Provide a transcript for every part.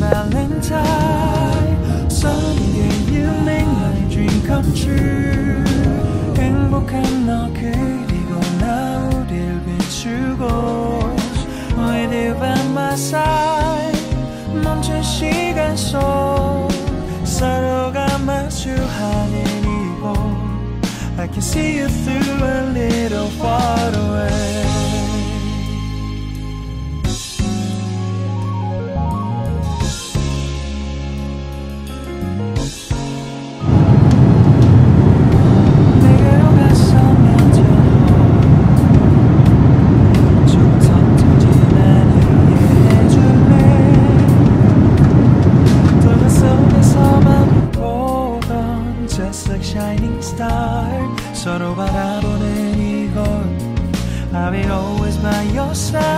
valentine Sunny day you make my dream come true 행복한 너 그리고 나 우릴 비추고 With you by my side 멈춘 시간 속 서로가 마주하는 이곳 I can see you through a little far away By your side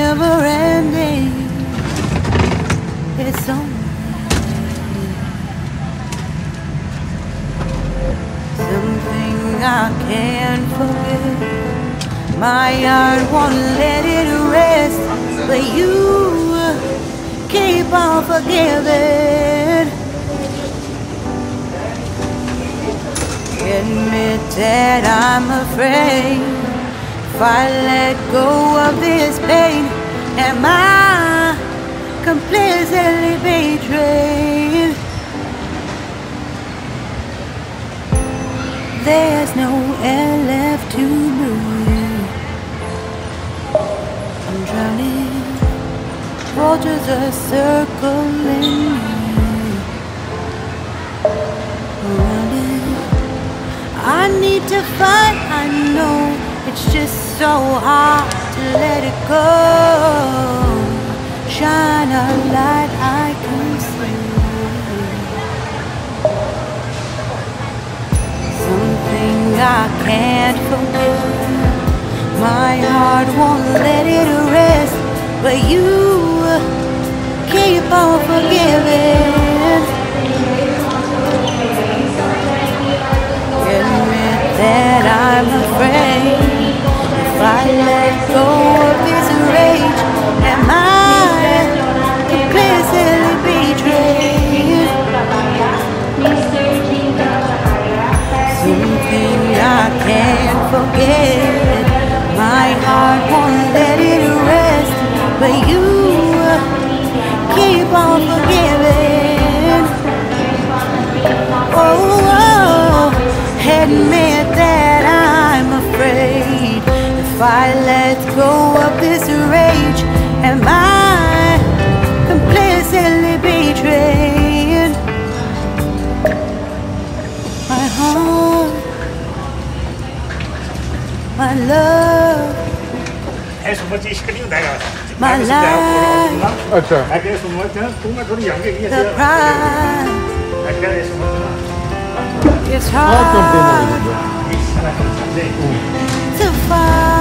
never ending. It's only something I can't forget. My heart won't let it rest, but you keep on forgiving. Admit that I'm afraid if I let go of this pain, am I completely betrayed? There's no air left to breathe. I'm drowning. Vultures are circling me. It, I need to fight. I know it's just so hard let it go. Shine a light I can see. Something I can't forget. My heart won't let it rest, but you keep on forgiving. I can't forget. My heart won't let it rest, but you keep on forgiving. Oh, oh, admit that I'm afraid. If I let go of this rage, am I My love. My love. My love. The pride. It's hard. To find.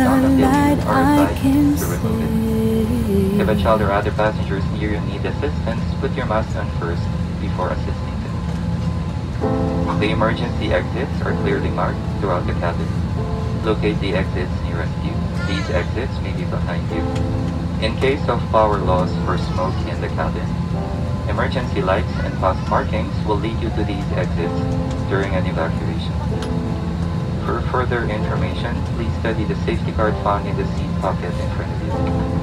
A light I can to remove If a child or other passengers near you need assistance, put your mask on first before assisting them. The emergency exits are clearly marked throughout the cabin. Locate the exits nearest you. These exits may be behind you. In case of power loss or smoke in the cabin, emergency lights and path markings will lead you to these exits during an evacuation. For further information, please study the safety card found in the seat pocket in front of you.